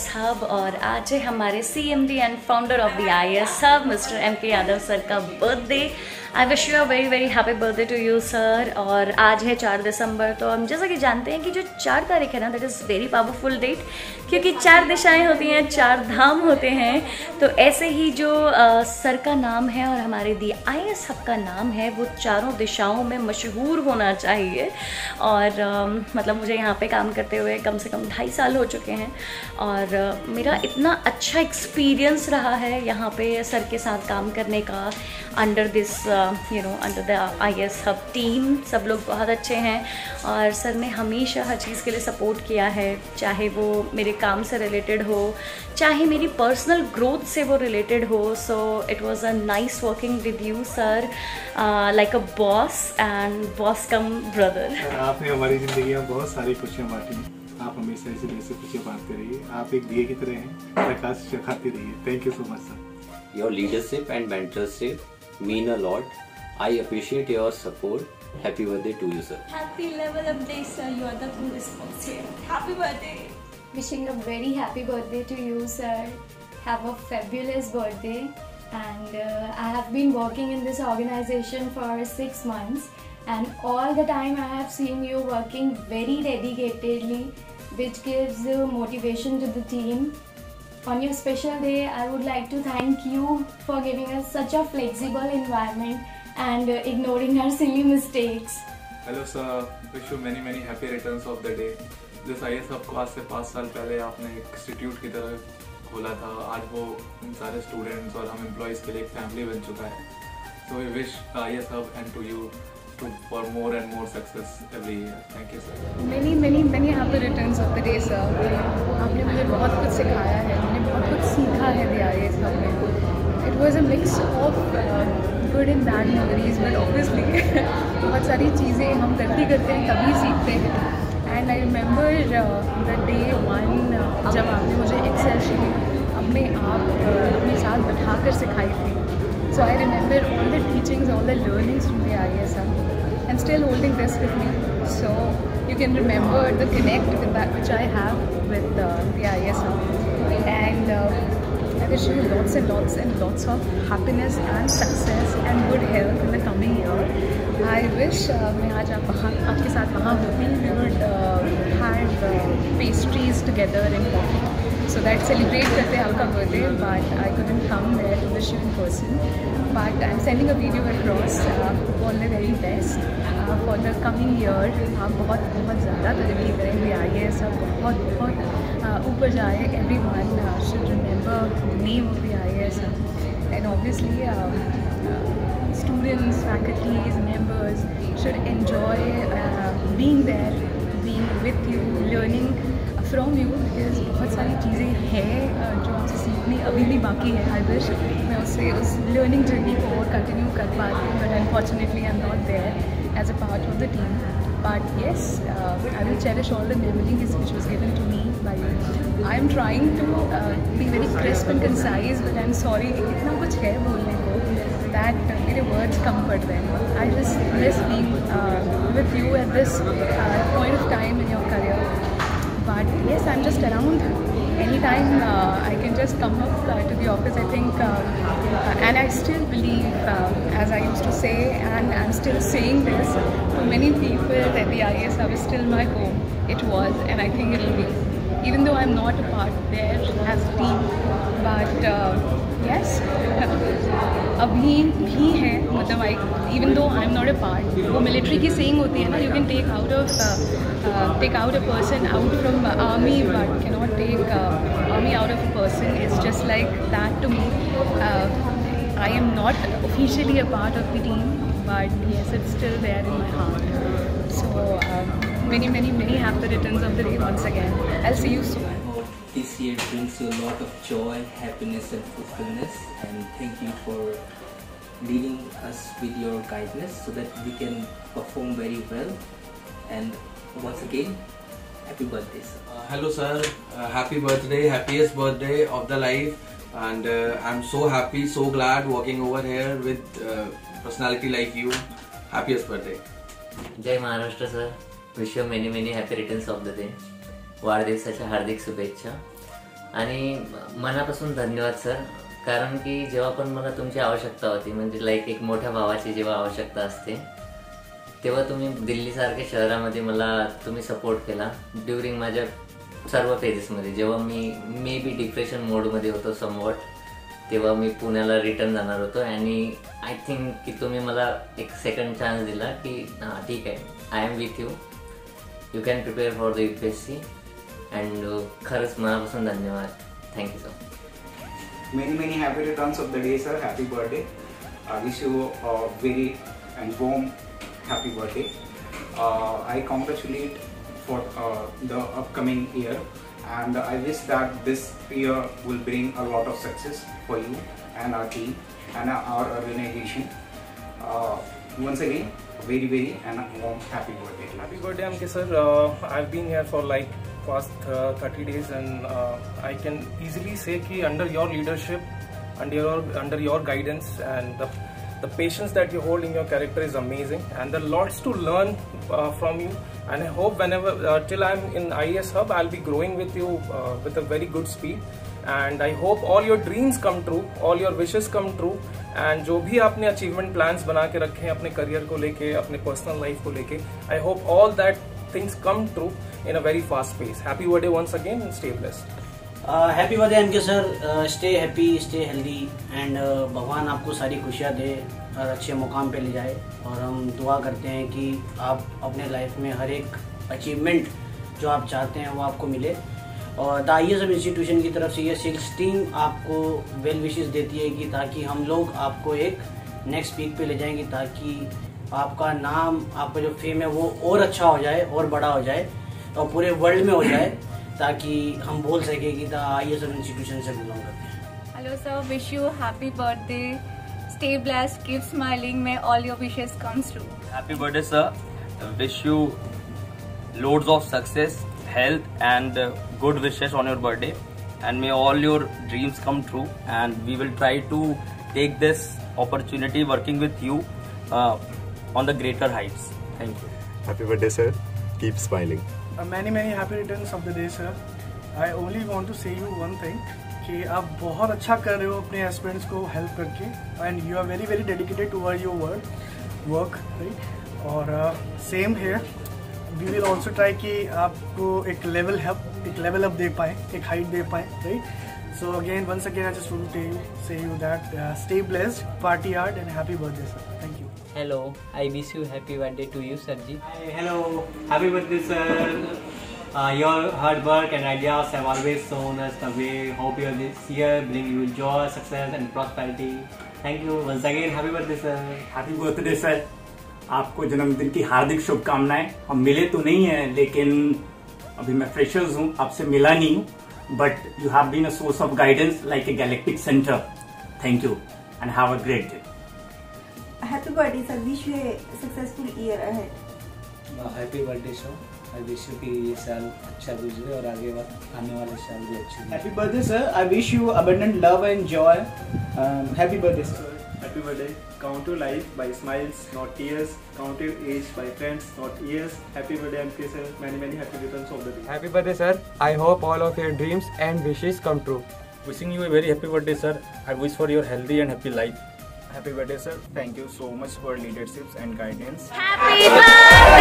S hub और आज है हमारे C M D and founder of the I S hub mister M K Yadav sir का birthday I wish you a very very happy birthday to you sir और आज है चार दिसंबर तो हम जैसा कि जानते हैं कि जो चार तारीख है ना that is very powerful date क्योंकि चार दिशाएँ होती हैं चार धाम होते हैं. तो ऐसे ही जो आ, सर का नाम है और हमारे दी आई एस हब का नाम है वो चारों दिशाओं में मशहूर होना चाहिए. और आ, मतलब मुझे यहाँ पे काम करते हुए कम से कम ढाई साल हो चुके हैं. और आ, मेरा इतना अच्छा एक्सपीरियंस रहा है यहाँ पे सर के साथ काम करने का under this you know under the I S hub team सब लोग बहुत अच्छे हैं। और सर ने हमेशा हर चीज़ के लिए सपोर्ट किया है चाहे वो मेरे काम से रिलेटेड हो चाहे मेरी पर्सनल ग्रोथ से वो रिलेटेड हो। So it was a nice working with you sir like a boss and boss cum brother आपने हमारी ज़िंदगी में बहुत सारी खुशियाँ बांटी। आप हमेशा ऐसे दिल से खुशियाँ बांटते रहिए आप एक दिए की तरह हैं प्रकाश चखाते रहिए thank you so much sir leadership and mentorship mean a lot. I appreciate your support. Happy birthday to you, sir. Happy level up day, sir. You are the coolest boss here. Happy birthday. Wishing a very happy birthday to you, sir. Have a fabulous birthday. And uh, I have been working in this organization for six months, and all the time I have seen you working very dedicatedly, which gives uh, motivation to the team. On your special day, I would like to thank you for giving us such a flexible environment and uh, ignoring our silly mistakes. Hello sir wish you many many happy returns of the day जिस I S को आज से पाँच साल पहले आपने एक institute की तरह खोला था आज वो इन सारे स्टूडेंट्स और हम एम्प्लॉयज़ के लिए एक फैमिली बन चुका है so we wish I S hub and to you to for more and more success every year thank you sir many many many happy returns of the day sir. आपने मुझे बहुत कुछ सिखाया है मैंने बहुत कुछ सीखा है दी आई एस में। It was a mix of good and bad memories but obviously बहुत सारी चीज़ें हम गलती करते हैं तभी सीखते हैं। And I remember the day one जब आपने मुझे एक्सेल शीट अपने आप uh, अपने साथ बैठा कर सिखाई थी। So I remember all the teachings all the learnings from the I S and still holding this with me. So you can remember the connect with that which I have with uh, the ISR. And uh, I wish you lots and lots and lots of happiness and success and good health in the coming year. I wish uh, मैं आज आप वहाँ आपके साथ वहाँ होती we would uh, have uh, pastries together and coffee. So that celebrate करते हैं आपका birthday, but I couldn't come there to wish you in person. But I'm sending a video across. Uh, all the very best uh, for the coming year. आप बहुत बहुत ज़्यादा तरक्की करेंगे आइए सब बहुत बहुत uh, ऊपर जाए every one should remember name of the I S and obviously students, faculties, members should enjoy uh, being there, being with you, learning from you because बहुत सारी चीज़ें हैं जो आपसे सीखनी अभी भी बाकी है आई विश मैं उससे, उस लर्निंग जर्नी को और कंटिन्यू कर पा रही हूँ but unfortunately I am not there as a part of the team but yes I will cherish all the memories is which was given to me by I am trying to be very crisp and concise but I am sorry इतना कुछ है बोलने को that मेरे words कम पड़ रहे हैं। I just miss being with you at this point of time in your career i'm just around. Anytime uh, i can just come up uh, to the office i think uh, uh, and i still believe uh, as i used to say and i'm still saying this to many people that the ias hub is still my home. It was and i think it will be. Even though i'm not a part there as a team अभी भी हैं मतलब I even though I am not a part वो military की saying होती है ना you can take out of take out a person out from army but can not take army out of a person is just like that to me I am not officially a part of the team but it's still there in my heart. So um, many many many happy returns of the day once again. I'll see you soon. this year brings you a lot of joy, happiness and fulfillment. and thank you for leading us with your guidance so that we can perform very well. And once again happy birthday sir. Uh, hello sir. Uh, happy birthday happiest birthday of the life. And uh, i'm so happy so glad working over here with uh, personality like you. Happiest birthday. Jai maharashtra sir. Wish you many many happy returns of the day. वाढदिवसाच्या हार्दिक शुभेच्छा. आणि मनापासून धन्यवाद sir. कारण की जेव्हा पण मला तुमची आवश्यकता होती म्हणजे लाईक एक मोठ्या भावाची जेव्हा आवश्यकता असते तेव्हा तुम्ही दिल्लीसारख्या शहरामध्ये मला तुम्ही सपोर्ट केला ड्युरिंग माझ्या सर्व फेजेसमध्ये जेव्हा मी मे बी डिप्रेशन मोडमध्ये होतो समवट तेव्हा मी पुण्याला रिटर्न जाणार होतो. आणि आय थिंक की तुम्ही मला एक सेकंड चान्स दिला की हां ठीक आहे. I am with you you can prepare for the U P S C and खरंच मनापासून धन्यवाद thank you sir Many, many happy returns of the day, sir. Happy birthday. I wish you a very and warm happy birthday. Uh, I congratulate for uh, the upcoming year and I wish that this year will bring a lot of success for you and our team and our organization. Uh, once again, very, very and a warm happy birthday. Happy birthday, Amke sir. Uh, I've been here for like past uh, 30 days, and uh, I can easily say that under your leadership, under your under your guidance, and the the patience that you hold in your character is amazing, and there are lots to learn uh, from you. And I hope whenever uh, till I'm in IES Hub, I'll be growing with you uh, with a very good speed. And I hope all your dreams come true, all your wishes come true. And जो भी आपने achievement plans बना के रखे हैं अपने career को लेके अपने पर्सनल लाइफ को लेके I hope all that things come true in a very fast pace happy birthday once again and stay blessed happy birthday N K sir stay happy stay healthy and भगवान आपको सारी खुशियाँ दे और अच्छे मुकाम पे ले जाए। और हम दुआ करते हैं कि आप अपने लाइफ में हर एक अचीवमेंट जो आप चाहते हैं वो आपको मिले। और द आई एस इंस्टीट्यूशन की तरफ़ से ये सिक्स टीम आपको वेल विशेष देती है कि ताकि हम लोग आपको एक नेक्स्ट पीक पे ले जाएँगे ताकि आपका नाम आपका जो फेम है वो और अच्छा हो जाए और बड़ा हो जाए और पूरे वर्ल्ड में हो जाए ताकि हम बोल सके कि आई एस इंस्टीट्यूशन से बिलोंग करते हैं। Hello sir wish you happy birthday stay bless keep smiling may all your wishes comes true happy birthday sir wish you loads of success health and good wishes on your birthday and may all your dreams come true. And we will try to take this opportunity working with you uh, on the greater heights. Thank you. Happy birthday sir. Keep smiling. Uh, many many happy returns of the day sir. I only want to say you one thing कि आप बहुत अच्छा कर रहे हो अपने aspirants को help करके and you are very very dedicated toward your work work right और same here we will also try कि आपको एक लेवल हेल्प एक लेवल अप दे पाए एक हाइट दे पाए right so again once again I just to say you that stay blessed party hard and happy birthday sir hello I wish you happy birthday to you sir ji hello happy birthday sir your hard work and ideas have always shown us the way hope you this year bring you joy success and prosperity thank you once again happy birthday sir happy birthday sir आपको जन्मदिन की हार्दिक शुभकामनाएँ। हम मिले तो नहीं है लेकिन अभी मैं फ्रेशर्स हूँ आपसे मिला नहीं हूँ। But you have been a source of guidance like a galactic centre thank you and have a great day Happy birthday, sir. Wish you a successful year ahead. Happy birthday so I wish you कि ये साल अच्छा गुजरे और आगे आने वाले साल भी अच्छे Happy birthday, sir. I wish you abundant love and joy. Um, happy birthday, sir. Happy birthday. Count your life by smiles, not tears. Count your age by friends, not years. Happy birthday, MK sir. Many, many happy returns of the day. Happy birthday, sir. I hope all of your dreams and wishes come true. Wishing you a very happy birthday, sir. I wish for your healthy and happy life. Happy birthday, sir. Thank you so much for leaderships and guidance. Happy birthday